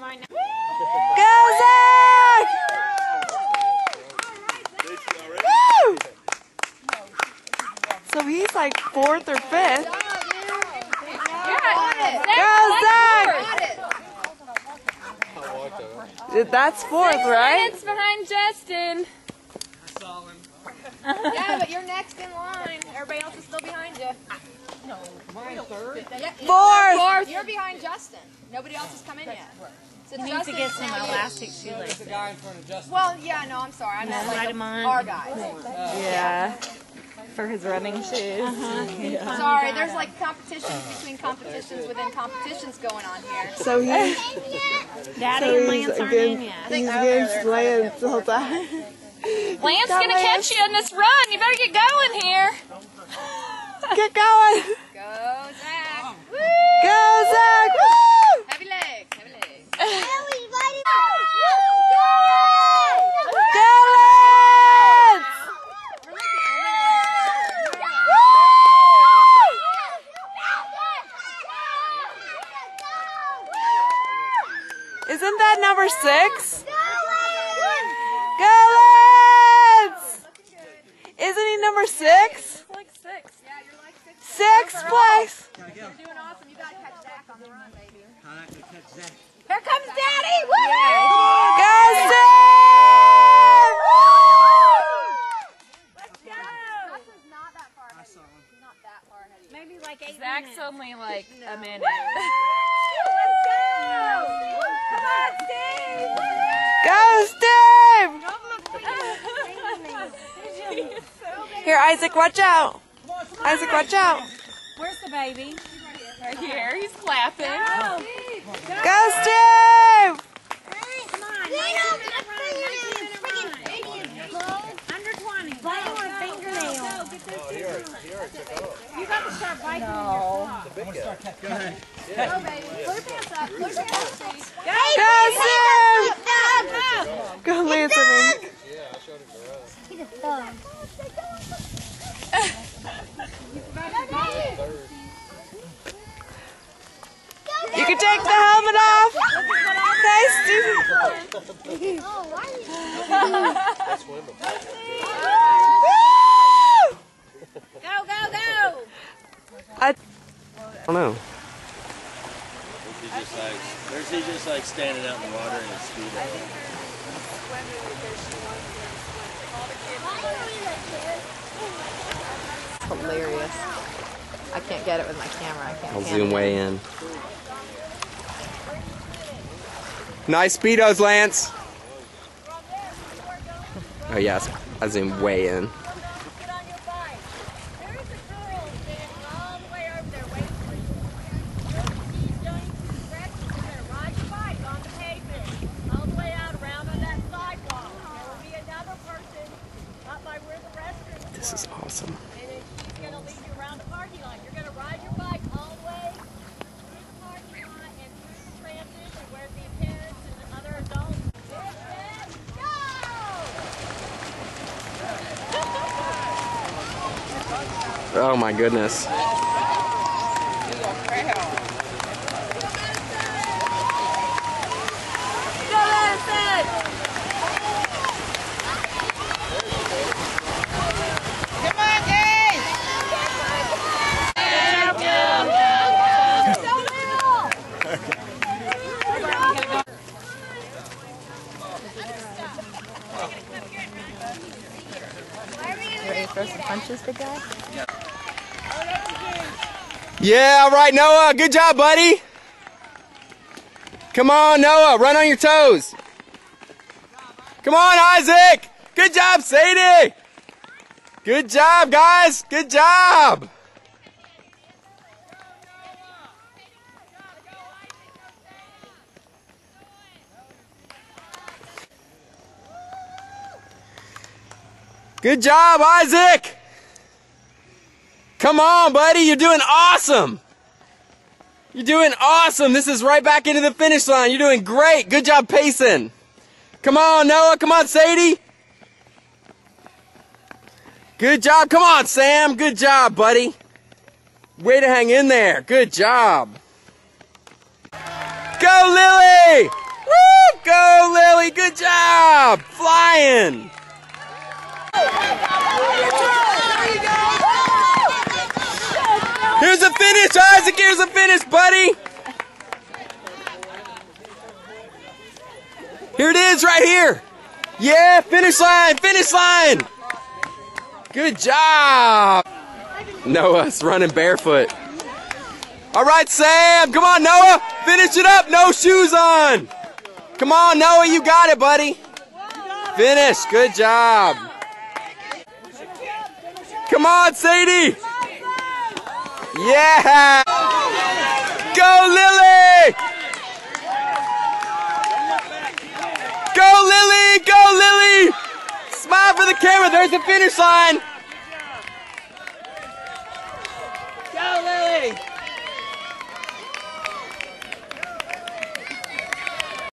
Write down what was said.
mine now. Go, Zach! Woo! So he's like fourth or fifth. Go, Zach! That's fourth, right? It's behind Justin. yeah, but you're next in line. Everybody else is still behind you third? Fourth. Fourth. You're behind Justin. Nobody else has come in yet. So We need to get some now- elastic There's shoelaces. the guy in front of Justin. Well, yeah, no, I'm sorry. I meant like him on. our guys. Yeah. For his running shoes. Uh-huh. Sorry, there's like competitions between competitions within competitions going on here. So he's, Daddy so and he's Lance aren't in against, yet. he's against Lance the whole time. Lance Come gonna on. catch you in this run. You better get going here. Get going. Go, Zach. Woo! Go, Zach. Woo! Heavy legs, heavy legs. Go, Lance! Isn't that number six? Go, Lance! Isn't he number six? Like six. Yeah, you're like six. Sixth place. You're doing awesome. You gotta catch Zach on the run, baby. I'm not gonna catch Zach. Here comes Daddy! Woo! Go, Steve! Let's go! Justin's not that far ahead of you. He's not that far ahead of you. Maybe like eight Zach's minutes. only like a minute. Let's go! Come on, Steve! Go, Steve! Here, Isaac, watch out. Isaac, watch out. Where's the baby? Right here, he's clapping. Go, Steve! Come on, 19 minute run, 19 minute run. Under 20. Play on fingernail. You got to start biting in your claw. Go ahead. Go, baby. Put your pants up. Put your pants up. Go, Steve! Go, Lance, I. You can take the helmet off. Steve. Woo! Go, go, go! I don't know. He just like, there's he just like standing out in the water in his speedo. Hilarious. I can't get it with my camera. I can't. I'll zoom it. way in. Nice speedos, Lance. Oh yes, I zoom way in. Get on your bike. There's a girl standing all the way over there waiting for you. She's doing some stretches. You're going to ride your bike on the pavement all the way out around on that sidewalk. There will be another person up by where the restroom This is awesome. And then she's going to lead you around the parking lot. You're going to ride your bike all the way through the parking lot and through the transit and where the parents and the other adults. Get is awesome. Oh my goodness. Throw some punches, big guy? Yeah, all right, Noah. Good job, buddy. Come on, Noah. Run on your toes. Come on, Isaac. Good job, Sadie. Good job, guys. Good job. Good job, Isaac. Come on, buddy. You're doing awesome. You're doing awesome. This is right back into the finish line. You're doing great. Good job pacing. Come on, Noah. Come on, Sadie. Good job. Come on, Sam. Good job, buddy. Way to hang in there. Good job. Go, Lily. Woo! Go, Lily. Good job. Flying. Isaac, here's the finish, buddy. Here it is, right here. Yeah, finish line, finish line. Good job. Noah's running barefoot. All right, Sam. Come on, Noah. Finish it up. No shoes on. Come on, Noah. You got it, buddy. Finish. Good job. Come on, Sadie. Yeah. Go, Lily. Go, Lily. Go, Lily. Smile for the camera. There's the finish line.